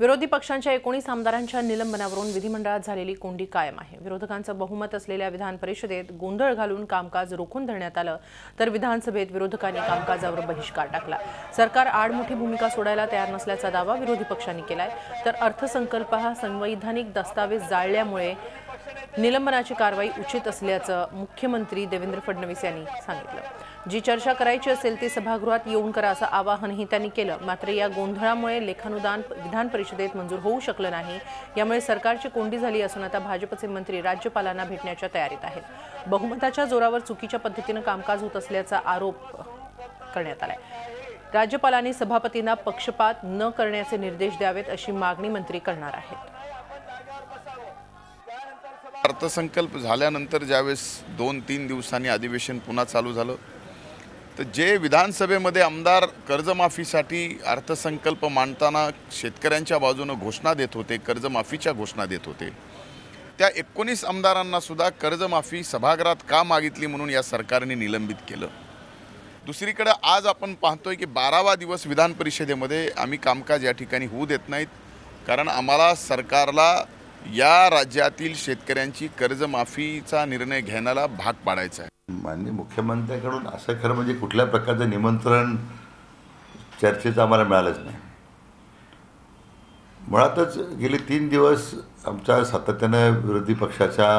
विरोधी पक्षांच्या एकोणीस आमदारांच्या निलंबनावरून विधिमंडळात झालेली कोंडी कायम आहे. विरोधकांचं बहुमत असलेल्या विधान परिषदेत गोंधळ घालून कामकाज रोखून धरण्यात आलं तर विधानसभेत विरोधकांनी कामकाजावर बहिष्कार टाकला. सरकार आडमोठी भूमिका सोडायला तयार नसल्याचा दावा विरोधी पक्षांनी केलाय. तर अर्थसंकल्प हा संवैधानिक दस्तावेज जाळल्यामुळे निलंबनाची कारवाई उचित असल्याचं मुख्यमंत्री देवेंद्र फडणवीस यांनी सांगितलं. जी चर्चा करायची असेल ती सभागृहात येऊन करा असं आवाहनही त्यांनी केलं. मात्र या गोंधळामुळे लेखानुदान विधान परिषदेत मंजूर होऊ शकलं नाही. यामुळे सरकारची कोंडी झाली असून आता भाजपचे मंत्री राज्यपालांना भेटण्याच्या तयारीत आहेत. बहुमताच्या जोरावर चुकीच्या पद्धतीनं कामकाज होत असल्याचा आरोप करण्यात आलाय. राज्यपालांनी सभापतींना पक्षपात न करण्याचे निर्देश द्यावेत अशी मागणी मंत्री करणार आहेत. अर्थसंकल्प झाल्यानंतर ज्यावेळेस दोन तीन दिवसांनी अधिवेशन पुन्हा चालू झालं तर जे विधानसभेमध्ये आमदार कर्जमाफीसाठी अर्थसंकल्प मांडताना शेतकऱ्यांच्या बाजूनं घोषणा देत होते कर्जमाफीच्या घोषणा देत होते त्या एकोणीस आमदारांनासुद्धा कर्जमाफी सभागृहात का मागितली म्हणून या सरकारने निलंबित केलं. दुसरीकडे आज आपण पाहतोय की बारावा दिवस विधान परिषदेमध्ये आम्ही कामकाज या ठिकाणी होऊ देत नाहीत कारण आम्हाला सरकारला या राज्यातील शेतकऱ्यांची कर्जमाफीचा निर्णय घेण्याला भाग पाडायचा आहे. माननीय मुख्यमंत्र्यांकडून असं खरं म्हणजे कुठल्या प्रकारचं निमंत्रण चर्चेचं आम्हाला मिळालंच नाही. मुळातच गेले तीन दिवस आमच्या सातत्यानं विरोधी पक्षाच्या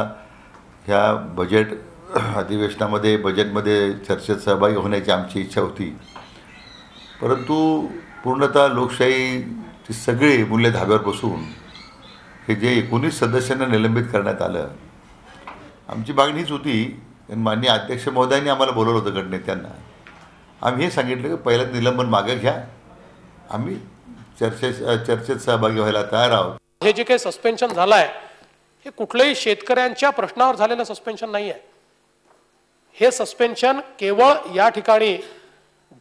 ह्या बजेट अधिवेशनामध्ये बजेटमध्ये चर्चेत सहभागी होण्याची आमची इच्छा होती. परंतु पूर्णतः लोकशाहीची सगळी मूल्य धाब्यावर बसून हे जे एकोणीस सदस्यांना निलंबित करण्यात आलं आमची मागणी हीच होती माननीय अध्यक्ष महोदयांनी आम्हाला बोलवलं होतं गटनेत्यांना आम्ही हे सांगितलं की पहिलं निलंबन मागे घ्या. आम्ही चर्चे चर्चेत सहभागी व्हायला तयार आहोत. हे जे काही सस्पेन्शन झालं आहे हे कुठल्याही शेतकऱ्यांच्या प्रश्नावर झालेलं सस्पेन्शन नाही आहे हे सस्पेन्शन केवळ या ठिकाणी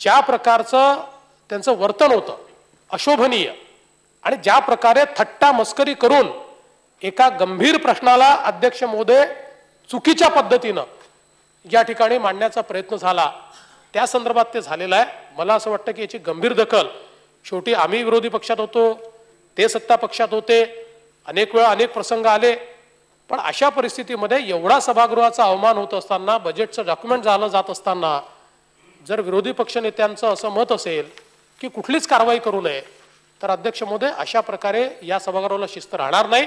ज्या प्रकारचं त्यांचं वर्तन होतं अशोभनीय आणि ज्या प्रकारे थट्टा मस्करी करून एका गंभीर प्रश्नाला अध्यक्ष मोदे चुकीच्या पद्धतीनं या ठिकाणी मांडण्याचा प्रयत्न झाला. त्या संदर्भात ते झालेलं आहे. मला असं वाटतं की याची गंभीर दखल शेवटी आम्ही विरोधी पक्षात होतो ते सत्ता पक्षात होते अनेक वेळा अनेक प्रसंग आले. पण अशा परिस्थितीमध्ये एवढा सभागृहाचा अवमान होत असताना बजेटचं डॉक्युमेंट झालं जात असताना जर विरोधी पक्षनेत्यांचं असं मत असेल की कुठलीच कारवाई करू नये तर अध्यक्ष महोदय अशा प्रकारे या सभागृहाला शिस्त राहणार नाही.